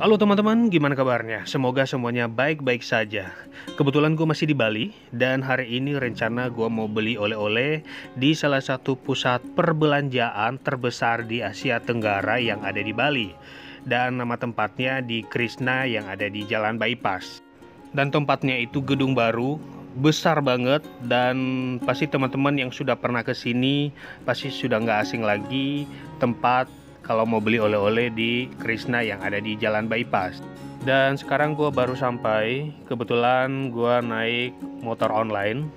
Halo teman-teman, gimana kabarnya? Semoga semuanya baik-baik saja. Kebetulan gue masih di Bali dan hari ini rencana gue mau beli oleh-oleh di salah satu pusat perbelanjaan terbesar di Asia Tenggara yang ada di Bali. Dan nama tempatnya di Krishna yang ada di Jalan Bypass. Dan tempatnya itu gedung baru, besar banget dan pasti teman-teman yang sudah pernah ke sini pasti sudah nggak asing lagi tempat kalau mau beli oleh-oleh di Krishna yang ada di Jalan Bypass. Dan sekarang gue baru sampai, kebetulan gue naik motor online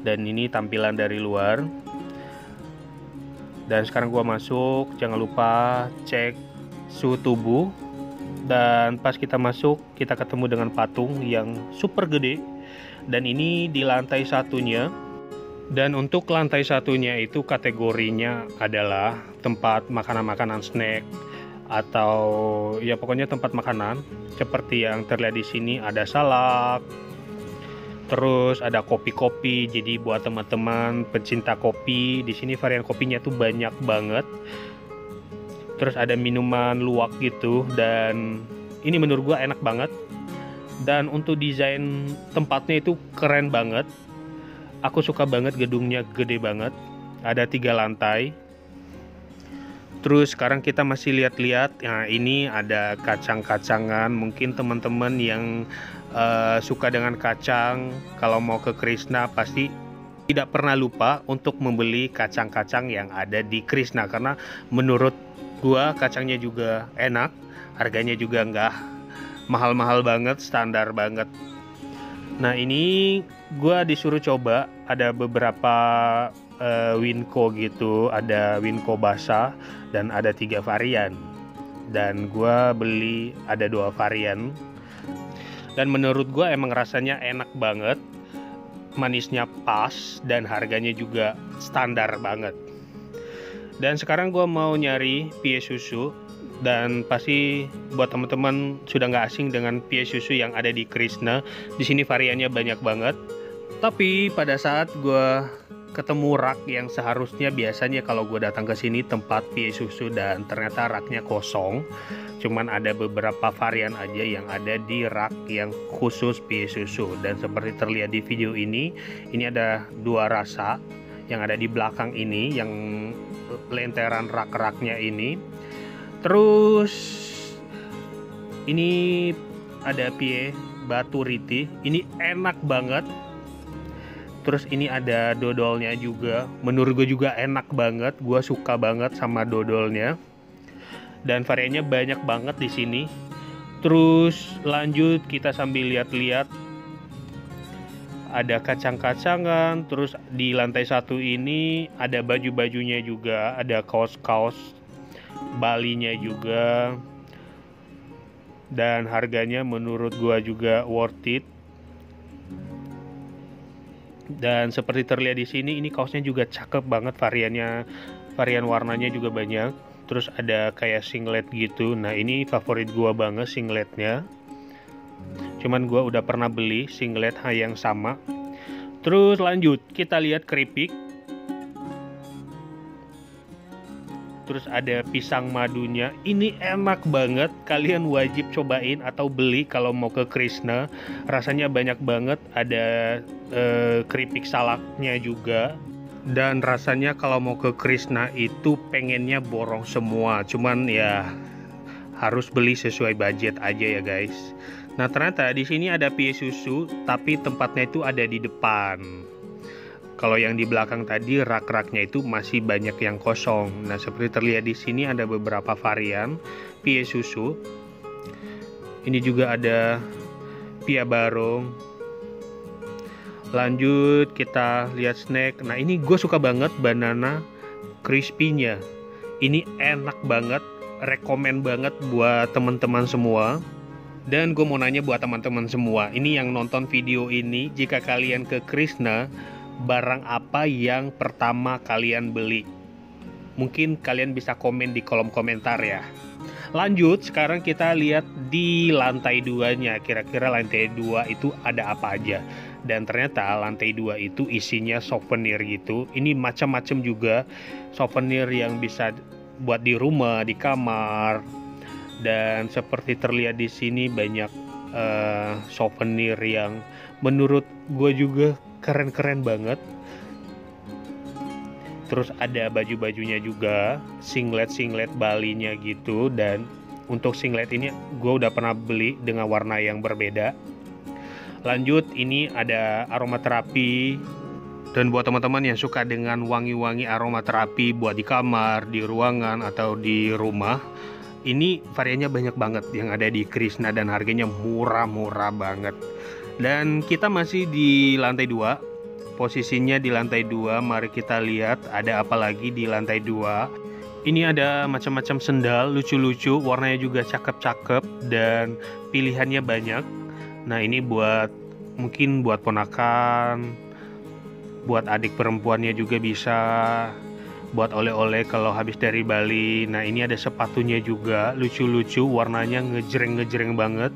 dan ini tampilan dari luar. Dan sekarang gue masuk, jangan lupa cek suhu tubuh. Dan pas kita masuk, kita ketemu dengan patung yang super gede. Dan ini di lantai satunya dan untuk lantai satunya itu kategorinya adalah tempat makanan-makanan snack atau ya pokoknya tempat makanan seperti yang terlihat di sini ada salak, terus ada kopi-kopi. Jadi buat teman-teman pencinta kopi, di sini varian kopinya tuh banyak banget. Terus ada minuman luwak gitu dan ini menurut gua enak banget. Dan untuk desain tempatnya itu keren banget aku suka banget gedungnya gede banget. Ada tiga lantai. Terus sekarang kita masih lihat-lihat nah ini ada kacang-kacangan. Mungkin teman-teman yang uh, suka dengan kacang kalau mau ke Krishna pasti tidak pernah lupa untuk membeli kacang-kacang yang ada di Krishna. Karena menurut gua kacangnya juga enak harganya juga enggak mahal-mahal banget standar banget Nah ini gue disuruh coba ada beberapa uh, Winco gitu, ada Winco basah dan ada tiga varian. Dan gue beli ada dua varian. Dan menurut gue emang rasanya enak banget, manisnya pas dan harganya juga standar banget. Dan sekarang gue mau nyari pie susu dan pasti buat teman-teman sudah nggak asing dengan pie susu yang ada di Krishna. Di sini variannya banyak banget. Tapi pada saat gue ketemu rak yang seharusnya biasanya kalau gue datang ke sini tempat pie susu dan ternyata raknya kosong. Cuman ada beberapa varian aja yang ada di rak yang khusus pie susu dan seperti terlihat di video ini, ini ada dua rasa yang ada di belakang ini yang lenteran rak-raknya ini Terus ini ada pie batu riti. Ini enak banget. Terus ini ada dodolnya juga. Menurut gue juga enak banget. Gue suka banget sama dodolnya. Dan variannya banyak banget di sini. Terus lanjut kita sambil lihat-lihat ada kacang-kacangan terus di lantai satu ini ada baju-bajunya juga ada kaos-kaos Balinya juga. Dan harganya menurut gua juga worth it. Dan seperti terlihat di sini ini kaosnya juga cakep banget variannya varian warnanya juga banyak. Terus ada kayak singlet gitu. Nah ini favorit gua banget singletnya cuman gua udah pernah beli singlet yang sama. Terus lanjut kita lihat keripik terus ada pisang madunya. Ini enak banget. Kalian wajib cobain atau beli kalau mau ke Krishna. Rasanya banyak banget. Ada eh, keripik salaknya juga. Dan rasanya kalau mau ke Krishna itu pengennya borong semua. Cuman ya harus beli sesuai budget aja ya guys. Nah ternyata di sini ada pie susu tapi tempatnya itu ada di depan kalau yang di belakang tadi rak-raknya itu masih banyak yang kosong. Nah, seperti terlihat di sini ada beberapa varian pie susu. Ini juga ada pia barong. Lanjut kita lihat snack. Nah, ini gue suka banget banana crispy-nya. Ini enak banget, rekomen banget buat teman-teman semua. Dan gue mau nanya buat teman-teman semua, ini yang nonton video ini, jika kalian ke Krishna, barang apa yang pertama kalian beli? Mungkin kalian bisa komen di kolom komentar ya. Lanjut, sekarang kita lihat di lantai duanya. Kira-kira lantai dua itu ada apa aja? Dan ternyata lantai dua itu isinya souvenir gitu. Ini macam-macam juga souvenir yang bisa buat di rumah, di kamar, dan seperti terlihat di sini banyak uh, souvenir yang menurut gue juga keren-keren banget. Terus ada baju-bajunya juga singlet-singlet Balinya gitu dan untuk singlet ini gue udah pernah beli dengan warna yang berbeda. Lanjut ini ada aromaterapi dan buat teman-teman yang suka dengan wangi-wangi aromaterapi buat di kamar, di ruangan atau di rumah ini variannya banyak banget yang ada di Krishna dan harganya murah-murah banget dan kita masih di lantai 2 posisinya di lantai dua mari kita lihat ada apa lagi di lantai dua. Ini ada macam-macam sendal lucu-lucu warnanya juga cakep-cakep dan pilihannya banyak. Nah ini buat mungkin buat ponakan buat adik perempuannya juga bisa buat oleh-oleh kalau habis dari Bali. Nah ini ada sepatunya juga lucu-lucu warnanya ngejreng-ngejreng banget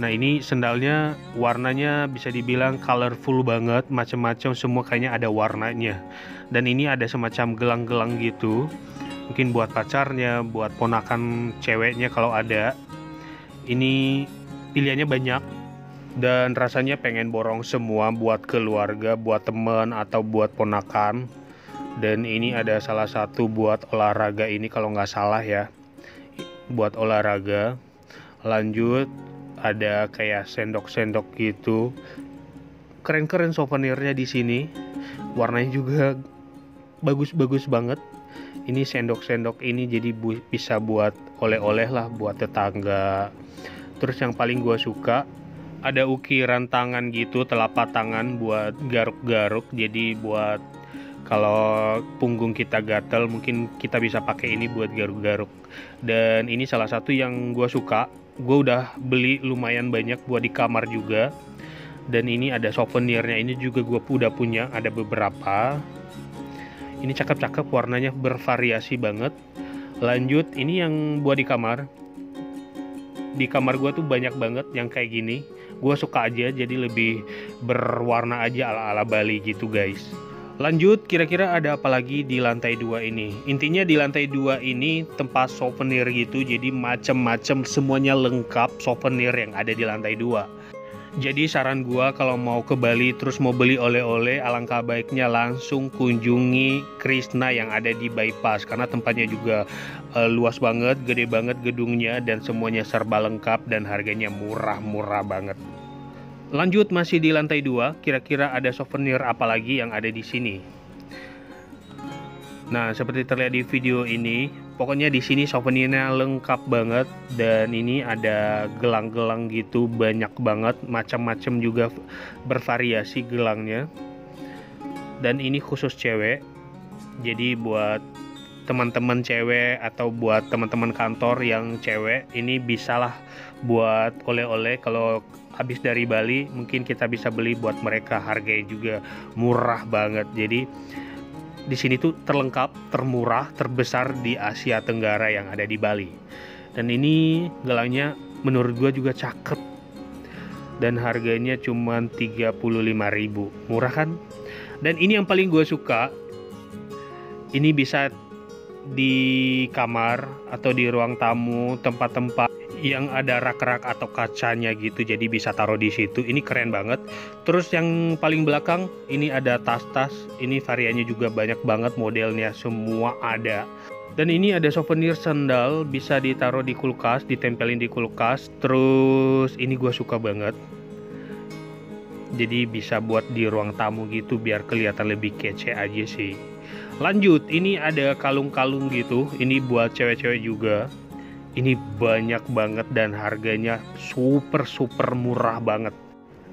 Nah ini sendalnya warnanya bisa dibilang colorful banget, macam-macam semua kayaknya ada warnanya. Dan ini ada semacam gelang-gelang gitu, mungkin buat pacarnya, buat ponakan ceweknya kalau ada. Ini pilihannya banyak dan rasanya pengen borong semua buat keluarga, buat temen atau buat ponakan. Dan ini ada salah satu buat olahraga ini kalau nggak salah ya, buat olahraga. Lanjut ada kayak sendok-sendok gitu. Keren-keren souvenirnya di sini. Warnanya juga bagus-bagus banget. Ini sendok-sendok ini jadi bu bisa buat oleh-oleh lah buat tetangga. Terus yang paling gue suka ada ukiran tangan gitu telapak tangan buat garuk-garuk. Jadi buat kalau punggung kita gatel mungkin kita bisa pakai ini buat garuk-garuk. Dan ini salah satu yang gue suka gue udah beli lumayan banyak buat di kamar juga. Dan ini ada souvenirnya ini juga gue udah punya ada beberapa. Ini cakep-cakep warnanya bervariasi banget. Lanjut ini yang buat di kamar. Di kamar gue tuh banyak banget yang kayak gini. Gue suka aja jadi lebih berwarna aja ala-ala Bali gitu guys Lanjut, kira-kira ada apa lagi di lantai dua ini? Intinya di lantai dua ini tempat souvenir gitu, jadi macem-macem semuanya lengkap souvenir yang ada di lantai dua. Jadi saran gua kalau mau ke Bali terus mau beli oleh-oleh, alangkah baiknya langsung kunjungi Krishna yang ada di bypass karena tempatnya juga uh, luas banget, gede banget gedungnya dan semuanya serba lengkap dan harganya murah-murah banget. Lanjut masih di lantai dua, kira-kira ada souvenir apa lagi yang ada di sini? Nah, seperti terlihat di video ini, pokoknya di sini souvenirnya lengkap banget dan ini ada gelang-gelang gitu banyak banget, macam-macam juga bervariasi gelangnya. Dan ini khusus cewek. Jadi buat teman-teman cewek atau buat teman-teman kantor yang cewek ini bisalah buat oleh-oleh. Kalau habis dari Bali mungkin kita bisa beli buat mereka. Harganya juga murah banget. Jadi di sini tuh terlengkap termurah terbesar di Asia Tenggara yang ada di Bali. Dan ini gelangnya menurut gue juga cakep. Dan harganya cuma 35.000 murah kan? Dan ini yang paling gue suka. Ini bisa di kamar atau di ruang tamu tempat-tempat yang ada rak-rak atau kacanya gitu jadi bisa taruh di situ. Ini keren banget. Terus yang paling belakang ini ada tas-tas. Ini variannya juga banyak banget modelnya semua ada. Dan ini ada souvenir sandal bisa ditaruh di kulkas ditempelin di kulkas. Terus ini gue suka banget. Jadi bisa buat di ruang tamu gitu biar kelihatan lebih kece aja sih lanjut ini ada kalung-kalung gitu. Ini buat cewek-cewek juga. Ini banyak banget dan harganya super super murah banget.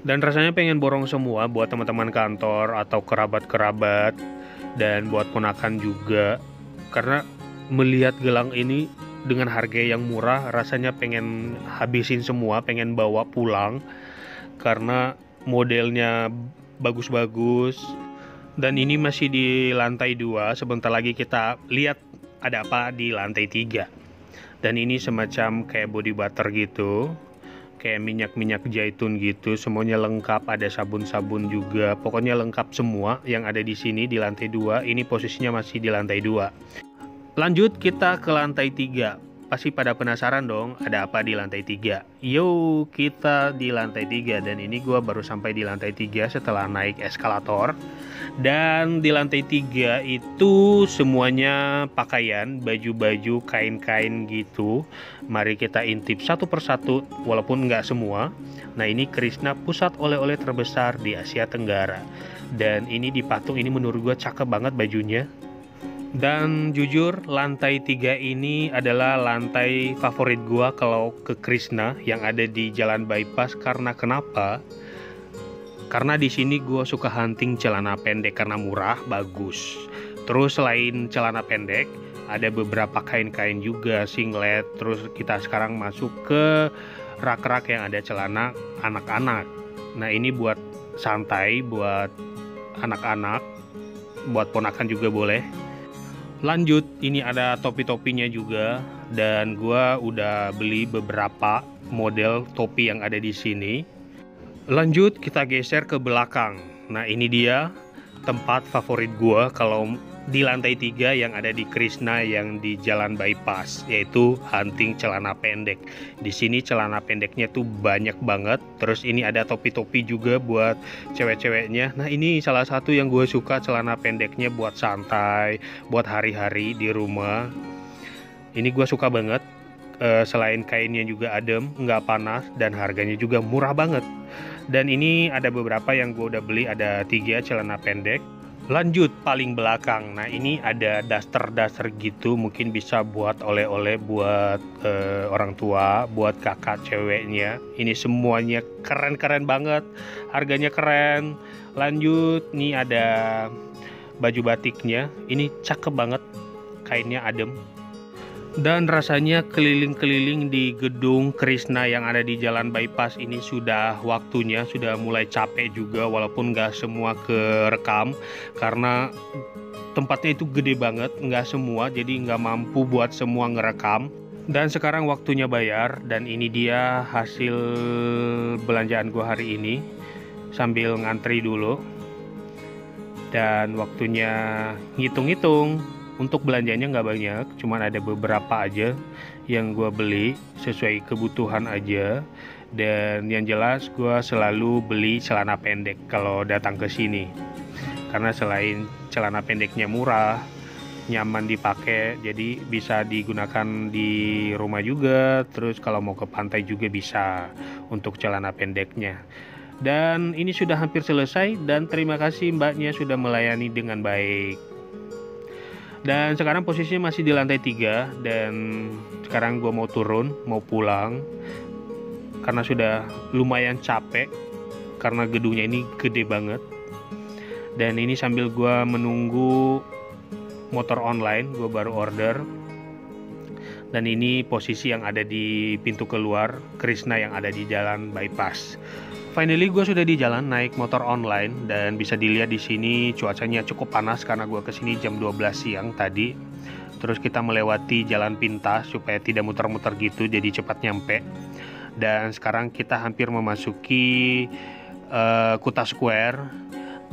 Dan rasanya pengen borong semua buat teman-teman kantor atau kerabat-kerabat dan buat ponakan juga. Karena melihat gelang ini dengan harga yang murah rasanya pengen habisin semua pengen bawa pulang. Karena modelnya bagus-bagus dan ini masih di lantai dua. Sebentar lagi kita lihat ada apa di lantai tiga. Dan ini semacam kayak body butter gitu. Kayak minyak-minyak zaitun gitu. Semuanya lengkap. Ada sabun-sabun juga. Pokoknya lengkap semua yang ada di sini di lantai dua. Ini posisinya masih di lantai dua. Lanjut kita ke lantai 3 Pasti pada penasaran dong ada apa di lantai 3 Yo kita di lantai 3 dan ini gue baru sampai di lantai 3 setelah naik eskalator. Dan di lantai 3 itu semuanya pakaian, baju-baju, kain-kain gitu. Mari kita intip satu persatu walaupun nggak semua. Nah ini Krishna pusat oleh-oleh terbesar di Asia Tenggara. Dan ini di patung ini menurut gue cakep banget bajunya dan jujur lantai tiga ini adalah lantai favorit gua kalau ke Krishna yang ada di Jalan Bypass karena kenapa? Karena di sini gua suka hunting celana pendek karena murah, bagus. Terus selain celana pendek, ada beberapa kain-kain juga singlet. Terus kita sekarang masuk ke rak-rak yang ada celana anak-anak. Nah, ini buat santai buat anak-anak, buat ponakan juga boleh lanjut ini ada topi-topinya juga. Dan gua udah beli beberapa model topi yang ada di sini. Lanjut kita geser ke belakang. Nah ini dia tempat favorit gua kalau di lantai tiga yang ada di Krishna yang di Jalan Bypass yaitu hunting celana pendek. Di sini celana pendeknya tuh banyak banget. Terus ini ada topi-topi juga buat cewek-ceweknya. Nah ini salah satu yang gue suka celana pendeknya buat santai, buat hari-hari di rumah. Ini gue suka banget. Uh, selain kainnya juga adem, nggak panas dan harganya juga murah banget. Dan ini ada beberapa yang gue udah beli, ada tiga celana pendek lanjut paling belakang. Nah ini ada daster-daster gitu mungkin bisa buat oleh-oleh buat uh, orang tua buat kakak ceweknya. Ini semuanya keren-keren banget. Harganya keren. Lanjut nih ada baju batiknya. Ini cakep banget. Kainnya adem dan rasanya keliling-keliling di gedung Krishna yang ada di Jalan Bypass ini sudah waktunya, sudah mulai capek juga walaupun nggak semua kerekam karena tempatnya itu gede banget, nggak semua jadi nggak mampu buat semua ngerekam. Dan sekarang waktunya bayar dan ini dia hasil belanjaan gua hari ini sambil ngantri dulu. Dan waktunya ngitung-ngitung untuk belanjanya nggak banyak cuman ada beberapa aja yang gue beli sesuai kebutuhan aja. Dan yang jelas gue selalu beli celana pendek kalau datang ke sini. Karena selain celana pendeknya murah nyaman dipakai jadi bisa digunakan di rumah juga. Terus kalau mau ke pantai juga bisa untuk celana pendeknya. Dan ini sudah hampir selesai dan terima kasih mbaknya sudah melayani dengan baik dan sekarang posisinya masih di lantai 3 dan sekarang gue mau turun mau pulang. Karena sudah lumayan capek karena gedungnya ini gede banget. Dan ini sambil gue menunggu motor online gue baru order. Dan ini posisi yang ada di pintu keluar Krishna yang ada di jalan bypass Finally gue sudah di jalan naik motor online dan bisa dilihat di sini cuacanya cukup panas karena gue ke sini jam 12 siang tadi. Terus kita melewati jalan pintas supaya tidak muter-muter gitu jadi cepat nyampe. Dan sekarang kita hampir memasuki uh, Kuta Square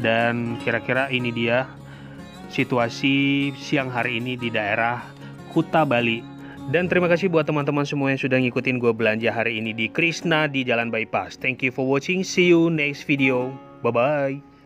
dan kira-kira ini dia situasi siang hari ini di daerah Kuta Bali. Dan terima kasih buat teman-teman semua yang sudah ngikutin gue belanja hari ini di Krishna di Jalan Bypass. Thank you for watching. See you next video. Bye-bye.